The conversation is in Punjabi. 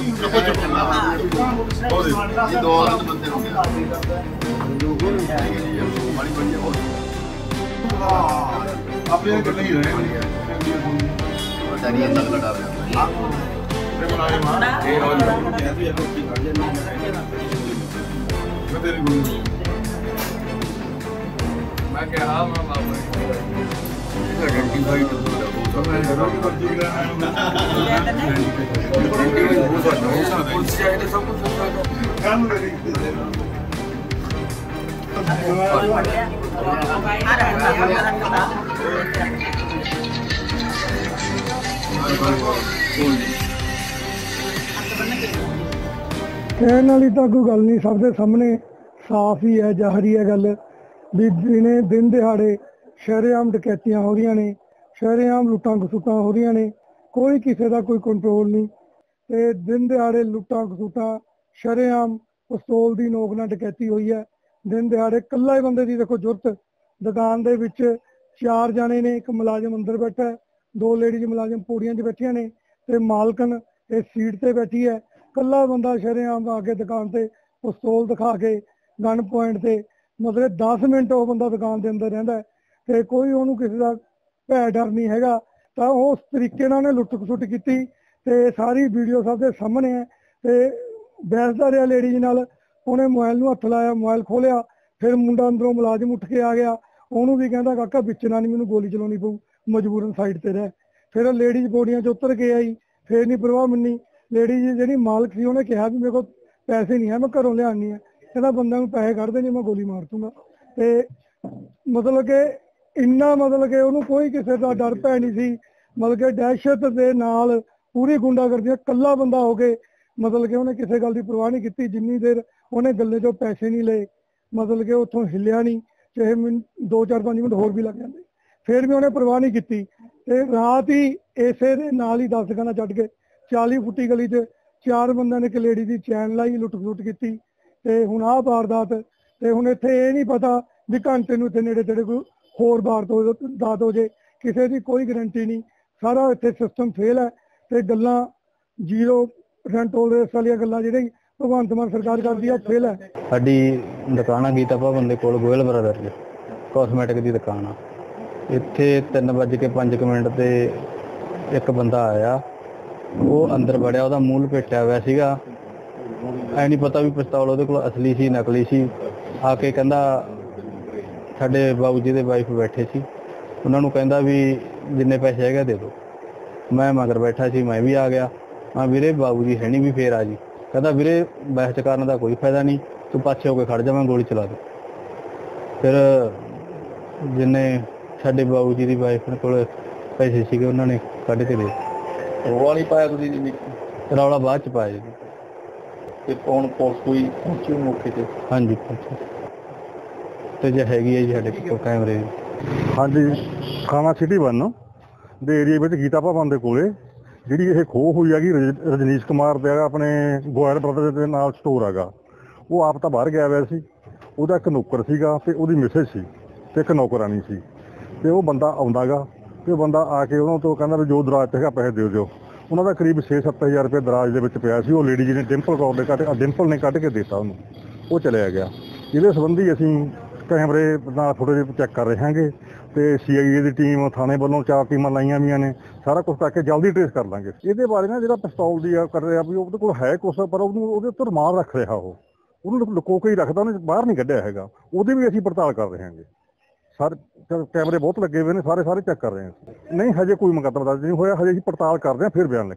ਕੇ ਚੁੱਕੋ ਚੁੱਕੋ ਇਹ ਦੋ ਔਰਤ ਬੰਦੇ ਹੋ ਗਿਆ ਮਾੜੀ ਬੜੀ ਹੋ ਆਪਣੀਆਂ ਗੱਲਾਂ ਹੀ ਰਹੇ ਡਰੀ ਅੰਦਰ ਲੜਾ ਰਿਹਾ ਤੇ ਪੁਲਿਸ ਚਾਹੀਦੇ ਸਭ ਕੁਝ ਕੰਮ ਕਰੀ ਕਹਿਣ ਵਾਲੀ ਤਾਂ ਕੋਈ ਗੱਲ ਨਹੀਂ, ਸਭ ਦੇ ਸਾਹਮਣੇ ਸਾਫ਼ ਹੀ ਹੈ, ਜ਼ਾਹਰੀ ਹੈ ਗੱਲ। ਵੀ ਦਿਨੇ ਦਿਨ ਦਿਹਾੜੇ ਸ਼ਰੇਆਮ ਡਕੈਤੀਆਂ ਹੋ ਰਹੀਆਂ ਨੇ, ਸ਼ਰੇਆਮ ਲੁੱਟਾਂ ਖਸੁੱਟਾਂ ਹੋ ਰਹੀਆਂ ਨੇ, ਕੋਈ ਕਿਸੇ ਦਾ ਕੋਈ ਕੰਟਰੋਲ ਨਹੀਂ। ਤੇ ਦਿਨ ਦਿਹਾੜੇ ਲੁੱਟਾਂ ਖਸੁੱਟਾਂ, ਸ਼ਰੇਆਮ ਪਿਸਤੌਲ ਦੀ ਨੋਕ ਨਾਲ ਡਕੈਤੀ ਹੋਈ ਹੈ। ਦਿਨ ਦਿਹਾੜੇ ਕੱਲਾ ਹੀ ਬੰਦੇ ਦੀ ਦੇਖੋ ਜ਼ਰੂਰਤ। ਦੁਕਾਨ ਦੇ ਵਿੱਚ ਚਾਰ ਜਾਣੇ ਨੇ, ਇੱਕ ਮੁਲਾਜ਼ਮ ਅੰਦਰ ਬੈਠਾ ਦੋ ਲੇਡੀਜ਼ ਮੁਲਾਜ਼ਮ ਪੌੜੀਆਂ 'ਚ ਬੈਠੀਆਂ ਨੇ ਤੇ ਮਾਲਕਨ ਇਹ ਸੀਟ ਤੇ ਬੈਠੀ ਹੈ। ਕੱਲਾ ਬੰਦਾ ਸ਼ਰੇਆਮ ਆ ਕੇ ਦੁਕਾਨ ਤੇ ਪਿਸਤੌਲ ਦਿਖਾ ਕੇ ਗਨ ਪੁਆਇੰਟ ਤੇ ਮਤਲਬ 10 ਮਿੰਟ ਉਹ ਬੰਦਾ ਦੁਕਾਨ ਦੇ ਅੰਦਰ ਰਹਿੰਦਾ ਤੇ ਕੋਈ ਉਹਨੂੰ ਕਿਸੇ ਦਾ ਭੈ ਡਰ ਨਹੀਂ ਹੈਗਾ। ਤਾਂ ਉਸ ਤਰੀਕੇ ਨਾਲ ਉਹਨੇ ਲੁੱਟ ਖਸੁੱਟ ਕੀਤੀ। ਤੇ ਸਾਰੀ ਵੀਡੀਓ ਸਭ ਦੇ ਸਾਹਮਣੇ ਹੈ ਤੇ ਬਹਿਸਦਾ ਰਿਹਾ ਲੇਡੀਜ਼ ਨਾਲ। ਉਹਨੇ ਮੋਬਾਈਲ ਨੂੰ ਹੱਥ ਲਾਇਆ, ਮੋਬਾਈਲ ਖੋਲਿਆ ਫਿਰ ਮੁੰਡਾ ਅੰਦਰੋਂ ਮੁਲਾਜ਼ਮ ਉੱਠ ਕੇ ਆ ਗਿਆ। ਉਹਨੂੰ ਵੀ ਕਹਿੰਦਾ, ਕਾਕਾ, ਵਿੱਚ ਨਾ ਨਹੀਂ ਮੈਨੂੰ ਗੋਲੀ ਚਲਾਉਣੀ ਪਊ, ਮਜਬੂਰਨ ਸਾਈਡ ਤੇ ਰਹਿ। ਫਿਰ ਉਹ ਲੇਡੀਜ਼ ਬੋਡੀਆਂ 'ਚ ਉਤਰ ਕੇ ਆਈ, ਫਿਰ ਨਹੀਂ ਪਰਵਾਹ ਮੰਨੀ। ਲੇਡੀਜ਼ ਜਿਹੜੀ ਮਾਲਕ ਸੀ, ਉਹਨੇ ਕਿਹਾ ਵੀ ਮੇਰੇ ਕੋਲ ਪੈਸੇ ਨਹੀਂ ਹੈ, ਮੈਂ ਘਰੋਂ ਲਿਆਉਣੀ ਆ ਕਹਿੰਦਾ, ਬੰਦਾ ਨੂੰ ਪੈਸੇ ਕੱਢ ਦੇ ਨਹੀਂ ਮੈਂ ਗੋਲੀ ਮਾਰ ਦੂੰਗਾ। ਤੇ ਮਤਲਬ ਕਿ ਇੰਨਾ ਮਤਲਬ ਕਿ ਉਹਨੂੰ ਕੋਈ ਕਿਸੇ ਦਾ ਡਰ ਪੈ ਨਹੀਂ ਸੀ। ਮਤਲਬ ਕਿ ਦਹਿਸ਼ਤ ਦੇ ਨਾਲ ਪੂਰੀ ਗੁੰਡਾਗਰਦੀ ਕੱਲਾ ਬੰਦਾ ਹੋ ਕੇ ਮਤਲਬ ਕਿ ਉਹਨੇ ਕਿਸੇ ਗੱਲ ਦੀ ਪਰਵਾਹ ਨਹੀਂ ਕੀਤੀ, ਜਿੰਨੀ ਦੇਰ ਉਹਨੇ ਗੱਲੇ 'ਚੋਂ ਪੈਸੇ ਨਹੀਂ ਲਏ, ਮਤਲਬ ਕਿ ਉੱਥੋਂ ਹਿੱਲਿਆ ਨਹੀਂ, ਚਾਹੇ ਮੈਨੂੰ 2-4-5 ਮਿੰਟ ਹੋਰ ਵੀ ਲੱਗ ਜਾਂਦੇ। ਫਿਰ ਵੀ ਉਹਨੇ ਪਰਵਾਹ ਨਹੀਂ ਕੀਤੀ ਤੇ ਰਾਤ ਹੀ ਇਸੇ ਦੇ ਨਾਲ ਹੀ 10 ਗਾਣਾ ਛੱਡ ਕੇ 40 ਫੁੱਟੀ ਗਲੀ 'ਚ ਚਾਰ ਬੰਦਿਆਂ ਨੇ ਇੱਕ ਲੇਡੀ ਦੀ ਚੈਨ ਲਾਈ ਲੁੱਟ ਖਸੁੱਟ ਕੀਤੀ ਤੇ ਹੁਣ ਆਹ ਵਾਰਦਾਤ ਤੇ ਹੁਣ ਇੱਥੇ ਇਹ ਨਹੀਂ ਪਤਾ ਵੀ ਘੰਟੇ ਨੂੰ ਇੱਥੇ ਨੇੜੇ ਤੇੜੇ ਕੋਈ ਹੋਰ ਵਾਰਦਾਤ ਦਾਤ ਹੋ ਜੇ, ਕਿਸੇ ਦੀ ਕੋਈ ਗਰੰਟੀ ਨਹੀਂ, ਸਾਰਾ ਇੱਥੇ ਸਿਸਟਮ ਫੇਲ ਹੈ। ਤੇ ਗੱਲਾਂ ਜ਼ੀਰੋ ਰੈਂਟ ਟੋਲਰੈਂਸ ਵਾਲੀਆਂ ਗੱਲਾਂ ਜਿਹੜੀਆਂ ਭਗਵੰਤ ਮਾਨ ਸਰਕਾਰ ਕਰਦੀ ਆ ਫੇਲ ਹੈ ਸਾਡੀ ਦੁਕਾਨ ਆ ਗੀਤਾ ਭਵਨ ਦੇ ਕੋਲ, ਗੋਇਲ ਬ੍ਰਦਰ ਜੀ ਕਾਸਮੈਟਿਕ ਦੀ ਦੁਕਾਨ ਆ। ਇੱਥੇ 3:05 ਮਿੰਟ ਤੇ ਇੱਕ ਬੰਦਾ ਆਇਆ, ਉਹ ਅੰਦਰ ਵੜਿਆ, ਉਹਦਾ ਮੂਲ ਲਪੇਟਿਆ ਹੋਇਆ ਸੀਗਾ। ਐ ਨਹੀਂ ਪਤਾ ਵੀ ਪਿਸਤੌਲ ਉਹਦੇ ਕੋਲ ਅਸਲੀ ਸੀ, ਨਕਲੀ ਸੀ। ਆ ਕੇ ਕਹਿੰਦਾ, ਸਾਡੇ ਬਾਬੂ ਜੀ ਦੇ ਵਾਈਫ ਬੈਠੇ ਸੀ। ਉਹਨਾਂ ਨੂੰ ਕਹਿੰਦਾ ਵੀ ਜਿੰਨੇ ਪੈਸੇ ਹੈਗੇ ਦੇ ਦਿਓ। ਮੈਂ ਮਗਰ ਬੈਠਾ ਸੀ ਮੈਂ ਵੀ ਆ ਗਿਆ। ਹਾਂ ਵੀਰੇ ਬਾਬੂ ਜੀ ਹੈ ਨਹੀਂ ਵੀ ਫੇਰ ਆ ਜੀ। ਕਹਿੰਦਾ ਵੀਰੇ ਬਹਿਸ ਕਰਨ ਦਾ ਕੋਈ ਫਾਇਦਾ ਨਹੀਂ ਤੂੰ ਪਾਛੇ ਹੋ ਕੇ ਖੜ ਜਾ ਮੈਂ ਗੋਲੀ ਚਲਾ ਦੂੰ। ਫਿਰ ਜਿੰਨੇ ਸਾਡੇ ਬਾਬੂ ਜੀ ਦੀ ਵਾਈਫ ਕੋਲ ਪੈਸੇ ਸੀਗੇ ਉਹਨਾਂ ਨੇ ਕੱਢ ਕੇ ਦੇ ਰੋਲਾ ਨਹੀਂ ਪਾਇਆ ਤੁਸੀਂ ਜੀ ਰੌਲਾ ਬਾਅਦ ਚ ਪਾਇਆ ਜੀ। ਤੇ ਕੌਣ ਪੁਲਿਸ ਕੋਈ ਪਹੁੰਚੀ ਮੌਕੇ ਤੇ? ਹਾਂਜੀ ਤੇ ਜੇ ਹੈਗੀ ਹੈ ਜੀ ਸਾਡੇ ਕੋਲ ਕੈਮਰੇ। ਹਾਂਜੀ ਖਾਣਾ ਸਿਟੀ ਵਨ ਦੇ ਏਰੀਆ ਵਿੱਚ ਗੀਤਾ ਭਵਨ ਦੇ ਕੋਲੇ, ਜਿਹੜੀ ਇਹ ਖੋਹ ਹੋਈ ਹੈਗੀ ਰਜ- ਰਜਨੀਸ਼ ਕੁਮਾਰ ਦੇ ਆਪਣੇ ਗੋਇਲ ਬ੍ਰਦਰ ਦੇ ਨਾਲ ਸਟੋਰ ਹੈਗਾ। ਉਹ ਆਪ ਤਾਂ ਬਾਹਰ ਗਿਆ ਹੋਇਆ ਸੀ, ਉਹਦਾ ਇੱਕ ਨੌਕਰ ਸੀਗਾ ਤੇ ਉਹਦੀ ਮਿਸੇਜ ਸੀ ਤੇ ਇੱਕ ਨੌਕਰਾਨੀ ਸੀ। ਤੇ ਉਹ ਬੰਦਾ ਆਉਂਦਾਗਾ ਤੇ ਉਹ ਬੰਦਾ ਆ ਕੇ ਉਹਨਾਂ ਤੋਂ ਕਹਿੰਦਾ ਵੀ ਜੋ ਦਰਾਜ ਤੇ ਹੈਗਾ ਪੈਸੇ ਦੇ ਦਿਓ। ਉਹਨਾਂ ਦਾ ਕਰੀਬ 6-7000 ਰੁਪਏ ਦਰਾਜ ਦੇ ਵਿੱਚ ਪਿਆ ਸੀ, ਉਹ ਲੇਡੀ ਜੀ ਨੇ ਡਿੰਪਲ ਕੌਰ ਦੇ ਕੱਢ ਡਿੰਪਲ ਨੇ ਕੱਢ ਕੇ ਦਿੱਤਾ ਉਹਨੂੰ। ਉਹ ਚਲਿਆ ਗਿਆ। ਇਹਦੇ ਸੰਬੰਧੀ ਅਸੀਂ ਕੈਮਰੇ ਨਾਲ ਫੁਟੇਜ ਚੈੱਕ ਕਰ ਰਹੇ ਹਾਂਗੇ। ਤੇ ਸੀਆਈਏ ਦੀ ਟੀਮ ਥਾਣੇ ਵੱਲੋਂ ਚਾਰ ਟੀਮਾਂ ਲਾਈਆਂ ਵੀਆਂ ਨੇ। ਸਾਰਾ ਕੁਝ ਕਰਕੇ ਜਲਦੀ ਟ੍ਰੇਸ ਕਰ ਲਾਂਗੇ। ਇਹਦੇ ਬਾਰੇ ਨਾ ਜਿਹੜਾ ਪਿਸਤੌਲ ਦੀ ਆ ਕਰ ਰਿਹਾ ਵੀ ਉਹਦੇ ਕੋਲ ਹੈ ਕੁਛ, ਪਰ ਉਹਨੂੰ ਉਹਦੇ ਉੱਤੇ ਮਾਰ ਰੱਖ ਰਿਹਾ ਉਹ। ਉਹਨੂੰ ਲੁਕੋ ਕੇ ਹੀ ਰੱਖਦਾ, ਉਹਨੇ ਬਾਹਰ ਨਹੀਂ ਕੱਢਿਆ ਹੈਗਾ। ਉਹਦੀ ਵੀ ਅਸੀਂ ਪੜਤਾਲ ਕਰ ਰਹੇ ਹਾਂਗੇ। ਸਾਰੇ ਕੈਮਰੇ ਬਹੁਤ ਲੱਗੇ ਹੋਏ ਨੇ ਸਾਰੇ ਸਾਰੇ ਚੈੱਕ ਕਰ ਰਹੇ ਹਾਂ ਨਹੀਂ, ਹਜੇ ਕੋਈ ਮੁਕੱਦਮਾ ਦਰਜ ਨਹੀਂ ਹੋਇਆ, ਹਜੇ ਅਸੀਂ ਪੜਤਾਲ ਕਰ ਰਹੇ ਹਾਂ, ਫਿਰ ਬਿਆਨ ਲਿਖਾਂਗੇ।